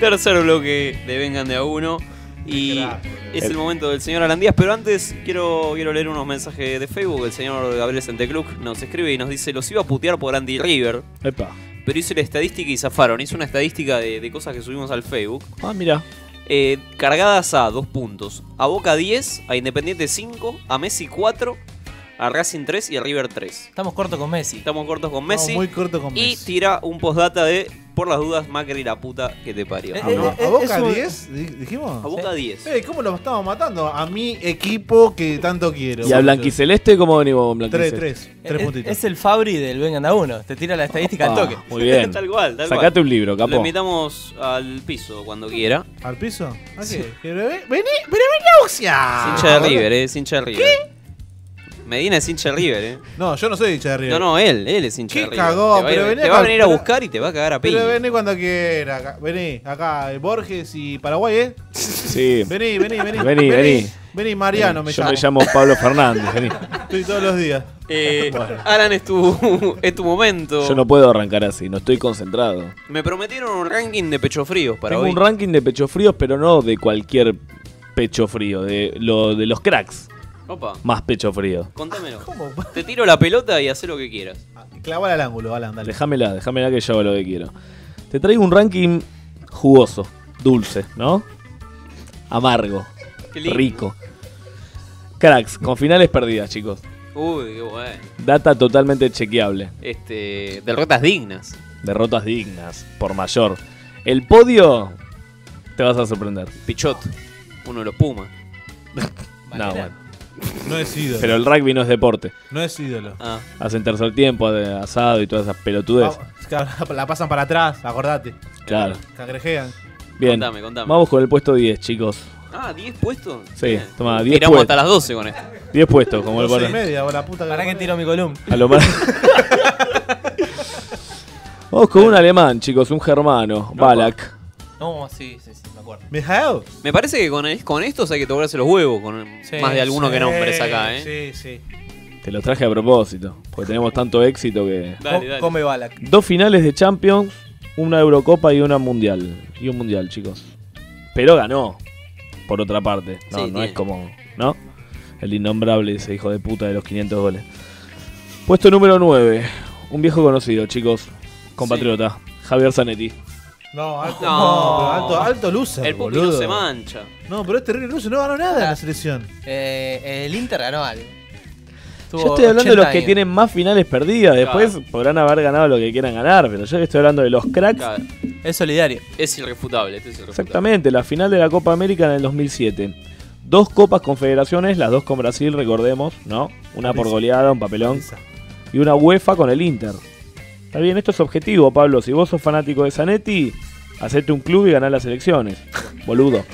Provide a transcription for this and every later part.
Tercer bloque de Vengan de a uno. Y es el momento del señor Alandías, pero antes quiero, quiero leer unos mensajes de Facebook. El señor Gabriel Santecluc nos escribe y nos dice: Los iba a putear por Andy River. Epa. Pero hice la estadística y zafaron. Hizo una estadística de, de cosas que subimos al Facebook. Ah, mira. Eh, cargadas a dos puntos. A Boca 10, a Independiente 5, a Messi 4, a Racing 3 y a River 3. Estamos cortos con Messi. Estamos cortos con Messi. muy corto con y Messi. tira un postdata de, por las dudas, Macri la puta que te parió. Eh, Ah, no, eh, ¿A Boca es un- 10? di- ¿Dijimos? A Boca 10. Eh, ¿Cómo lo estamos matando? A mi equipo que tanto quiero. ¿Y a Blanquiceleste cómo venimos con 3, Blanquiceleste? 3. 3 Es, puntitos. es el Fabri del Vengan a uno. Te tira la estadística al toque. Muy bien. tal cual, tal Sacate cual. un libro, Lo capo. invitamos al piso cuando quiera. ¿Al piso? ¿A qué? ¿Que Vení, vení, vení, vení a boxear. Es hincha de River, eh, es hincha de River. Medina es hincha de River, eh. No, yo no soy hincha de River. No, no, él, él es hincha Qué de River. cagón, te va, pero vení te va a venir a pero- buscar y te va a cagar a Pero piña. vení cuando quiera. acá. Vení, acá, eh, Borges y Paraguay, ¿eh? Sí. Vení, vení, vení. Vení, vení. Vení, Mariano me Yo llamo. me llamo Pablo Fernández. vení. Estoy todos los días. Eh, Alan, es tu, es tu momento. Yo no puedo arrancar así, no estoy concentrado. Me prometieron un ranking de pecho fríos para Tengo hoy. un ranking de pecho fríos, pero no de cualquier pecho frío, de, lo, de los cracks Opa, más pecho frío. contámelo. ¿Cómo? Te tiro la pelota y haz lo que quieras. Clavala al ángulo, Alan, dale. Déjamela, déjamela que yo hago lo que quiero. Te traigo un ranking jugoso, dulce, ¿no? Amargo, Qué lindo. rico. Cracks, con finales perdidas, chicos. Uy, qué bueno. Data totalmente chequeable. Este, derrotas dignas. Derrotas dignas, por mayor. El podio, te vas a sorprender. Pichot, uno de los Pumas. No, bueno. No es ídolo. Pero el rugby no es deporte. No es ídolo. Ah, Hacen tercer tiempo, de asado y todas esas pelotudes. Ah, La pasan para atrás, acordate. Claro. Cangrejean. Bien. Contame, contame. Vamos con el puesto 10, chicos. ah 10 puestos. Sí, Bien. toma, 10 Tiramos puestos. hasta las 12 con esto. 10 puestos, como el bueno. media, o la puta ¿Para qué que tiro mi columna? A lo más. Vamos con un alemán, chicos, un germano, Balak. No, sí, sí, sí, acuerdo. Me parece que con, con estos hay que tocarse los huevos, con Sí, más de alguno que Sí, nombres acá, ¿eh? Sí, sí. Te los traje a propósito, porque tenemos tanto éxito que. Dale, Co- dale. Come Balak. Dos finales de Champions, una Eurocopa y una Mundial. Y un Mundial, chicos. Pero ganó, por otra parte. No, Sí, no tiene. es como. ¿No? El innombrable, ese hijo de puta de los 500 goles. Puesto número 9. Un viejo conocido, chicos. Compatriota. Javier Zanetti. No, alto, No. alto, alto loser, El pupi boludo. no se mancha. No, pero este terrible loser no ganó nada en la selección. Eh, el Inter ganó algo. Yo estoy hablando de 80 los que años. tienen más finales perdidas. Después podrán haber ganado lo que quieran ganar. Pero yo estoy hablando de los cracks. Claro, Es solidario. es irrefutable, este es irrefutable. Exactamente, la final de la Copa América en el 2007. Dos Copas Confederaciones, las dos con Brasil, recordemos, ¿no? Una por goleada, un papelón. Y una UEFA con el Inter. Está bien, esto es objetivo, Pablo. Si vos sos fanático de Zanetti, hacete un club y ganá las elecciones. Boludo.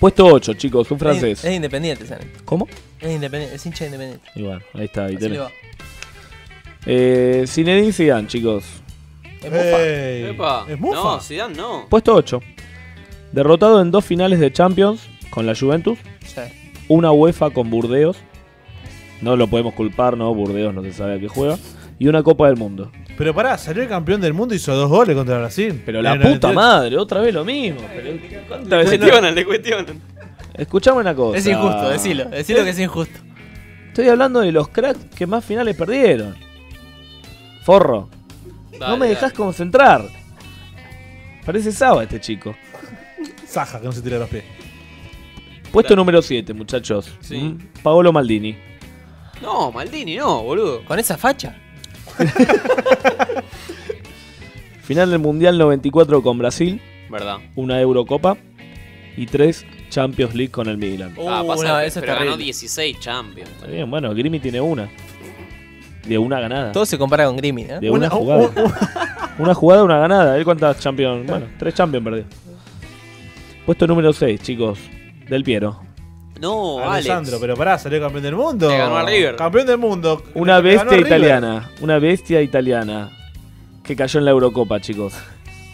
Puesto 8, chicos, un francés. es independiente, ¿sabes? ¿Cómo? Es independiente, es hincha independiente. Bueno, ahí está, ahí Así le tenés. va. Eh, Zinedine Zidane, chicos. Es mufa. Ey, Epa, ¿Es mufa? No, Zidane no. Puesto 8. Derrotado en dos finales de Champions con la Juventus. Sí. una UEFA con Burdeos. No lo podemos culpar, ¿no? Burdeos no se sabe a qué juega. Y una Copa del Mundo. Pero pará, salió el campeón del mundo y hizo dos goles contra Brasil. Pero la puta 98. madre, otra vez lo mismo. Pero, ¿cuántas Le cuestionan, le cuestionan. Escuchame una cosa. Es injusto, decilo. Decilo que es injusto. Estoy hablando de los cracks que más finales perdieron. Forro, no me dale. dejas concentrar. Parece Saba este chico. Saja, que no se tira los pies. Puesto Dale. número 7, muchachos. Sí. Mm, Paolo Maldini. No, Maldini no, boludo. Con esa facha. Final del Mundial 94 con Brasil. Verdad. Una Eurocopa. Y tres Champions League con el Milan. ah, Uh, pasa, no, que- eso es pero ganó terrible. 16 Champions. Está bien, bueno, Grimi tiene una. De una ganada. Todo se compara con Grimy, ¿eh? De una, Una- jugada. una jugada, una ganada. ¿Él cuántas Champions? Bueno, tres Champions perdió. Puesto número 6, chicos. Del Piero. No, Alessandro, Alex. pero pará, salió campeón del mundo. Le ganó a River. Campeón del mundo. Una Le bestia italiana. Una bestia italiana. Que cayó en la Eurocopa, chicos.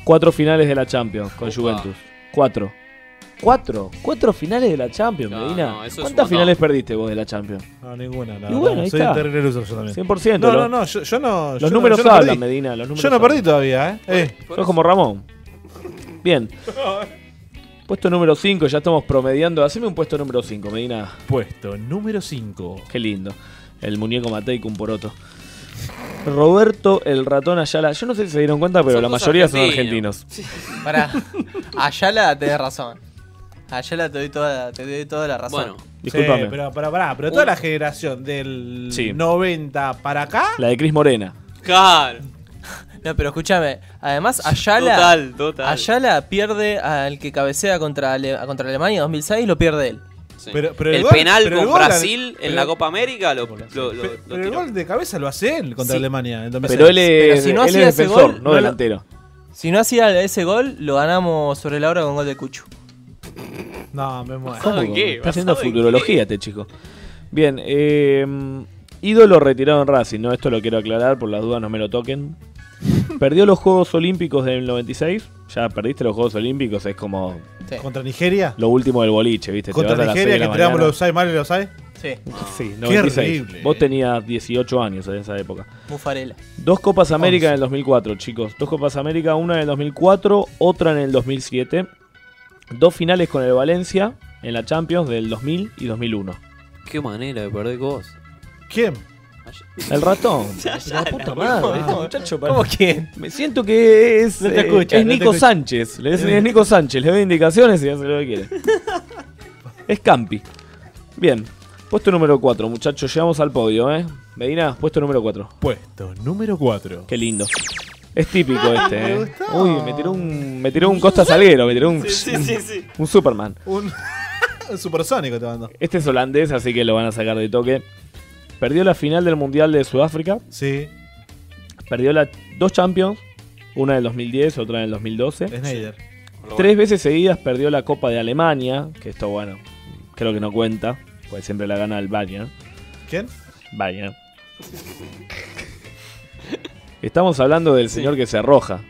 Cuatro finales de la Champions con Opa. Juventus. Cuatro. ¿Cuatro? Cuatro finales de la Champions, No, Medina. no, ¿Cuántas finales perdiste vos de la Champions? No, ninguna. La Y verdad. bueno, ahí Soy está. un terrible loser yo también. 100%. No, no, no, yo, yo no. Los no- números no hablan. Medina. Los números Yo no hablan. perdí todavía, ¿eh? eh. Sos como Ramón. Bien. Puesto número 5, ya estamos promediando. Haceme un puesto número 5, Medina. Puesto número 5. Qué lindo. El muñeco Matei con poroto. Roberto el ratón Ayala. Yo no sé si se dieron cuenta, pero Son la mayoría son argentinos. argentinos. Pará. Ayala tenés razón. Ayala te doy toda, te doy toda la razón. Bueno, Disculpame. Sí, pero, pero, pará, pero toda la generación del Sí. 90 para acá. La de Cris Morena. claro. No, pero escúchame. Además, Ayala. Total, total. Ayala pierde al que cabecea contra, Ale- contra Alemania en 2006, lo pierde él. Sí. Pero- pero el el gol- penal pero el con gol- Brasil pero- en la Copa América lo, lo, lo- Pero, lo pero el gol de cabeza lo hace él contra Sí. Alemania en 2006. Pero él es, si no él hacía es ese defensor, gol, no delantero. Si no hacía ese gol, lo ganamos sobre la hora con gol de Cucho. No, me muero. Está haciendo ¿Basado en futurología este chico. Bien, eh, ídolo retirado en Racing, ¿no? Esto lo quiero aclarar, por las dudas no me lo toquen. Perdió los Juegos Olímpicos del 96. Ya perdiste los Juegos Olímpicos, es como Sí. ¿Contra Nigeria? lo último del boliche, ¿viste? Te Contra vas a las Nigeria, que tiramos los 6 mal y los 6. Sí, Sí, Qué 96. horrible. Vos tenías 18 años en esa época. Mufarela. Dos Copas América en el 2004, chicos. Dos Copas América, una en el 2004, otra en el 2007. Dos finales con el Valencia en la Champions del 2000 y 2001. Qué manera de perder cosas. ¿Quién? El ratón. Ya, La puta madre, este muchacho para- ¿Cómo quién? Me siento que es, No te eh, escucha, es no te Nico escucha. Sánchez. Le- Es, es Nico Sánchez. Le doy indicaciones y hace lo que quiere. es Campi. Bien. Puesto número 4, muchachos. Llegamos al podio, ¿eh? Medina, puesto número 4. Puesto número 4. Qué lindo. Es típico este, Me ¿eh? gustó. Uy, me tiró un, me tiró un Costa Salguero, me tiró un, Sí, sí, sí, sí. un Superman. Un, un supersónico te mando. Este es holandés, así que lo van a sacar de toque. Perdió la final del Mundial de Sudáfrica. Sí, Perdió la, dos Champions. Una en el 2010, otra en el 2012. Snyder. Tres veces seguidas perdió la Copa de Alemania. Que esto, bueno, creo que no cuenta. Pues siempre la gana el Bayern. ¿Quién? Bayern. Estamos hablando del señor que se arroja.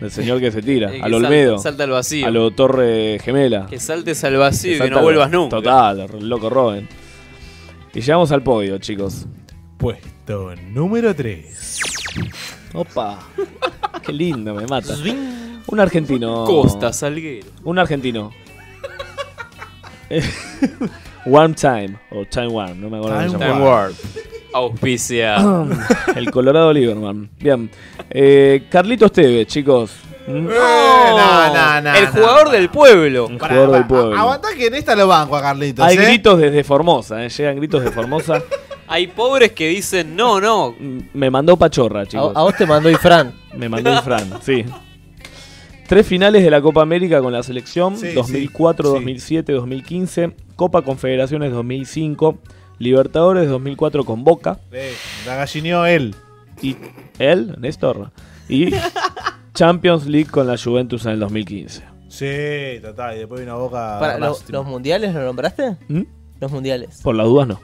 Del señor que se tira. Que al salta- Olmedo. Salta al vacío. A lo Torre Gemela. Que saltes al vacío y que no vuelvas nunca. Total, loco Robin. Y llegamos al podio, chicos. Puesto número 3. Opa. Qué lindo, me mata. Un argentino. Costa Salguero. Un argentino. Warm Time. O Time Warm, no me acuerdo Time llama. Warp. Auspicia. El Colorado Lieberman. Bien. Eh, Carlitos Tevez, chicos. ¿Mm? no, no, no, el jugador no. del pueblo. Pará, jugador del pueblo. Aguantá que en esta lo banco a Carlitos. Hay ¿eh? gritos desde Formosa, eh, llegan gritos de Formosa. Hay pobres que dicen, no, no. Mm, Me mandó Pachorra, chicos. a vos te mandó Ifran. Me mandó el Fran, sí. Tres finales de la Copa América con la selección, Sí, 2004, sí. 2007, 2015, Copa Confederaciones 2005, Libertadores 2004 con Boca Eh, la gallineó él. y él, Néstor, y Champions League con la Juventus en el 2015. Sí, total. Y después vino a boca. Para, lo- Racing. ¿Los mundiales lo nombraste? ¿Mm? Los mundiales. Por las dudas no,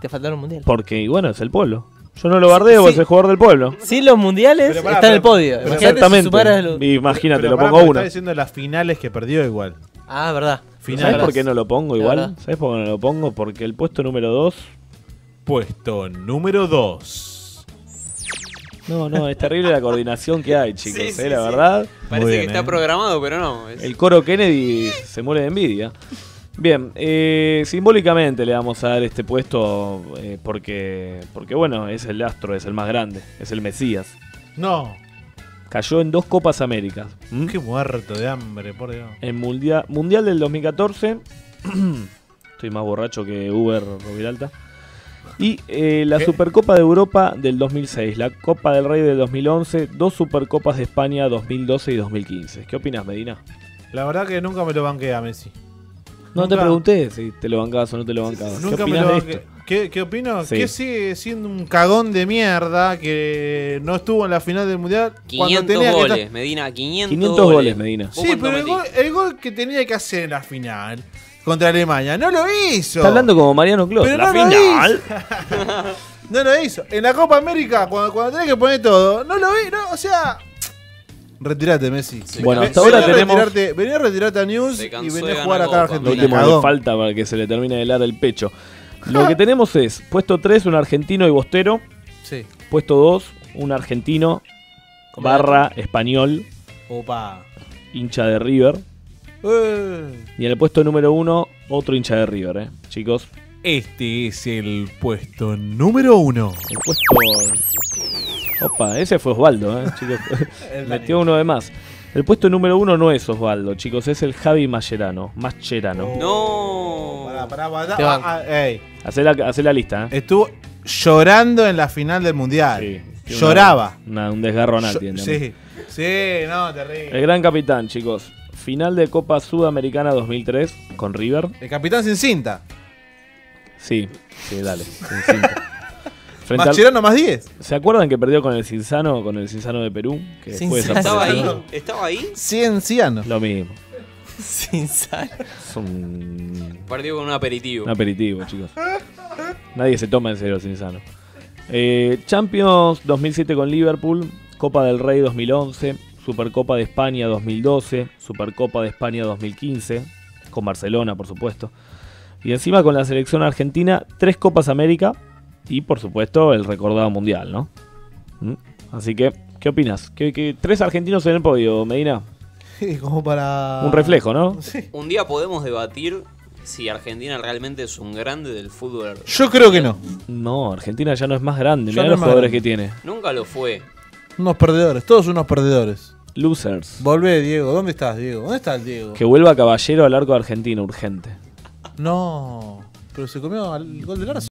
Te faltaron mundiales. porque bueno, es el pueblo. Yo no lo bardeo, Sí. es el jugador del pueblo. Sin los mundiales Pero pará, está en el pero- podio. pero Imagínate si Exactamente. sumaras lo- Imagínate, Pero lo pará, pongo uno. Está diciendo las finales que perdió igual. Ah, verdad. Finales. ¿Sabes por qué no lo pongo igual? verdad. ¿Sabes por qué no lo pongo? Porque el puesto número 2 Puesto número 2. No, no, es terrible la coordinación que hay, chicos. Sí, eh, sí, la sí. verdad. Parece que está eh. programado, pero no. es- El coro Kennedy se muere de envidia. Bien, eh, simbólicamente le vamos a dar este puesto eh, porque, porque, bueno, es el astro, es el más grande, es el Mesías. No. Cayó en dos Copas Américas. ¿m? Qué muerto de hambre, por Dios. En mundial, mundial del 2014. Estoy más borracho que Uber Roviralta. Y eh, la ¿Qué? Supercopa de Europa del 2006, la Copa del Rey del 2011, dos Supercopas de España 2012 y 2015. ¿Qué opinas, Medina? La verdad que nunca me lo banqué a Messi. No te Nunca- pregunté si te lo bancabas o no te lo bancabas. ¿Qué Nunca me opinas de esto? ¿Qué, qué opino? Sí. Que sigue siendo un cagón de mierda que no estuvo en la final del mundial. cuando 500 tenía que goles, estar- Medina, 500, 500 goles, Medina. ¿Vos Sí, pero el gol, el gol que tenía que hacer en la final contra Alemania no lo hizo. Está hablando como Mariano Clos. Pero La no lo final. No lo hizo. En la Copa América, cuando, cuando tenés que poner todo, no lo vi, no, o sea. Retirate, Messi. Bueno, hasta ahora tenemos- retirarte- Vení a retirarte a News y vení a jugar acá a Argentina. último que cagón. falta para que se le termine de helar el pecho. Lo que tenemos es, puesto 3, un argentino y bostero. Sí. Puesto 2, un argentino barra español. Opa. hincha de River. Y en el puesto número 1, otro hincha de River, ¿eh? Chicos, Este es el puesto número uno. el puesto... Opa, ese fue Osvaldo, ¿eh? Chicos, metió uno de más. El puesto número 1 no es Osvaldo, chicos, es el Javi Mascherano. Mascherano. No. Pará, pará, pará. Te Ah, ah, ey. Hacé la, hacé la lista, ¿eh? Estuvo llorando en la final del mundial. Sí, Lloraba. una- una- un desgarro sí, sí, no, terrible. El gran capitán, chicos. Final de Copa Sudamericana 2003 con River. El capitán sin cinta. Sí, sí, dale. sin cinta. Frente al- Mascherano más 10. ¿Se acuerdan que perdió con el Cinsano, con el Cinsano de Perú? Que después Cinsano. ¿Estaba ahí? ¿Estaba ahí? Cienciano. Lo mismo. Es un, Partió con un aperitivo. un aperitivo, chicos. Nadie se toma en serio el Cinsano. Eh, Champions 2007 con Liverpool. Copa del Rey 2011. Supercopa de España 2012. Supercopa de España 2015. Con Barcelona, por supuesto. Y encima con la selección argentina, tres Copas América. Y por supuesto el recordado Mundial, ¿no? ¿Mm? Así que, ¿qué opinas? ¿Qué, qué- tres argentinos en el podio, Medina? Sí, como para. Un reflejo, ¿no? Sí. Un día podemos debatir si Argentina realmente es un grande del fútbol. Yo creo que no. No, Argentina ya no es más grande. Mirá no los jugadores grande. que tiene. Nunca lo fue. Unos perdedores, todos unos perdedores. Losers. Volvé, Diego. ¿Dónde estás, Diego? ¿Dónde está el Diego? Que vuelva Caballero al arco de Argentina, urgente. No. Pero se comió el gol del Arce.